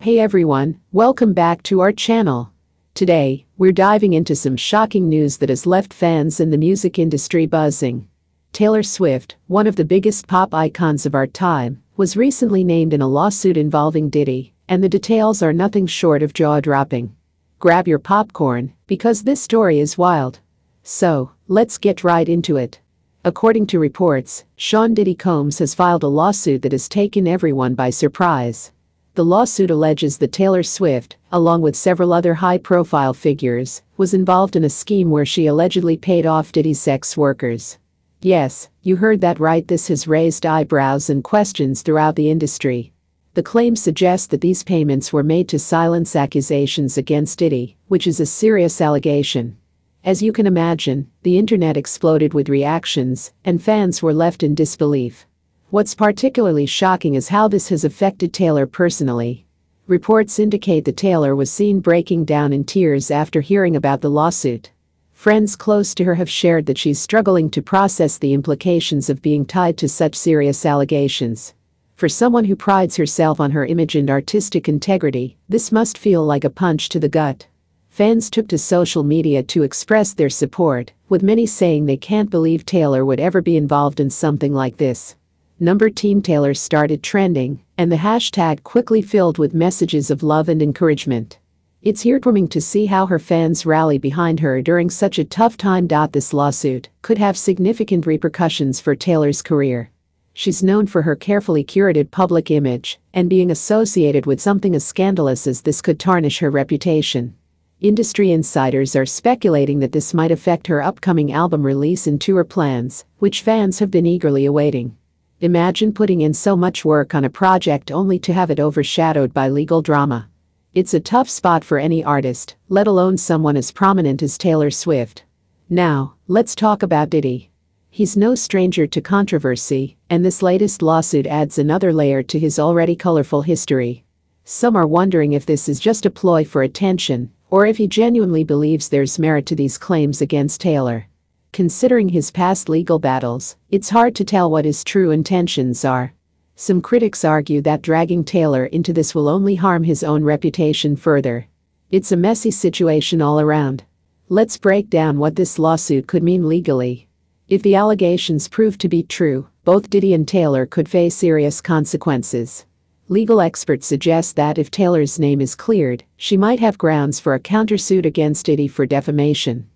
Hey everyone, welcome back to our channel. Today, we're diving into some shocking news that has left fans in the music industry buzzing. Taylor Swift, one of the biggest pop icons of our time, was recently named in a lawsuit involving Diddy, and the details are nothing short of jaw-dropping. Grab your popcorn, because this story is wild. So, let's get right into it. According to reports, Sean Diddy Combs has filed a lawsuit that has taken everyone by surprise. The lawsuit alleges that Taylor Swift, along with several other high-profile figures, was involved in a scheme where she allegedly paid off Diddy's sex workers. Yes, you heard that right this has raised eyebrows and questions throughout the industry. The claim suggests that these payments were made to silence accusations against Diddy, which is a serious allegation. As you can imagine, the internet exploded with reactions, and fans were left in disbelief. What's particularly shocking is how this has affected Taylor personally. Reports indicate that Taylor was seen breaking down in tears after hearing about the lawsuit. Friends close to her have shared that she's struggling to process the implications of being tied to such serious allegations. For someone who prides herself on her image and artistic integrity, this must feel like a punch to the gut. Fans took to social media to express their support, with many saying they can't believe Taylor would ever be involved in something like this number Team Taylor started trending, and the hashtag quickly filled with messages of love and encouragement. It's heartwarming to see how her fans rally behind her during such a tough time. This lawsuit could have significant repercussions for Taylor's career. She's known for her carefully curated public image, and being associated with something as scandalous as this could tarnish her reputation. Industry insiders are speculating that this might affect her upcoming album release and tour plans, which fans have been eagerly awaiting. Imagine putting in so much work on a project only to have it overshadowed by legal drama. It's a tough spot for any artist, let alone someone as prominent as Taylor Swift. Now, let's talk about Diddy. He's no stranger to controversy, and this latest lawsuit adds another layer to his already colorful history. Some are wondering if this is just a ploy for attention, or if he genuinely believes there's merit to these claims against Taylor. Considering his past legal battles, it's hard to tell what his true intentions are. Some critics argue that dragging Taylor into this will only harm his own reputation further. It's a messy situation all around. Let's break down what this lawsuit could mean legally. If the allegations prove to be true, both Diddy and Taylor could face serious consequences. Legal experts suggest that if Taylor's name is cleared, she might have grounds for a countersuit against Diddy for defamation.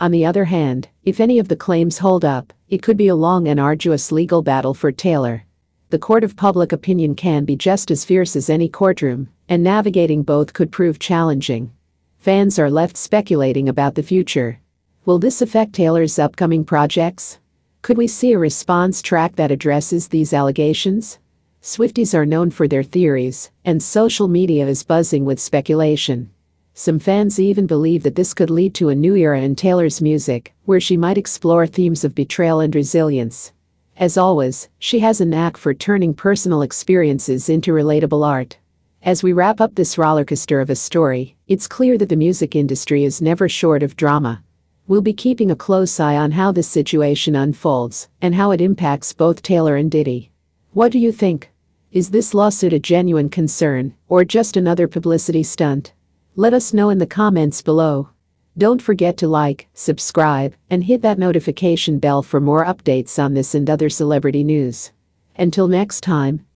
On the other hand, if any of the claims hold up, it could be a long and arduous legal battle for Taylor. The court of public opinion can be just as fierce as any courtroom, and navigating both could prove challenging. Fans are left speculating about the future. Will this affect Taylor's upcoming projects? Could we see a response track that addresses these allegations? Swifties are known for their theories, and social media is buzzing with speculation. Some fans even believe that this could lead to a new era in Taylor's music, where she might explore themes of betrayal and resilience. As always, she has a knack for turning personal experiences into relatable art. As we wrap up this rollercoaster of a story, it's clear that the music industry is never short of drama. We'll be keeping a close eye on how this situation unfolds and how it impacts both Taylor and Diddy. What do you think? Is this lawsuit a genuine concern or just another publicity stunt? Let us know in the comments below. Don't forget to like, subscribe, and hit that notification bell for more updates on this and other celebrity news. Until next time,